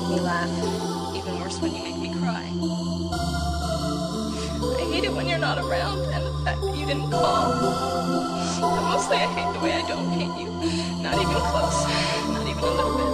make me laugh. Even worse when you make me cry. I hate it when you're not around and the fact that you didn't call. But mostly I hate the way I don't hate you. Not even close. Not even a little bit.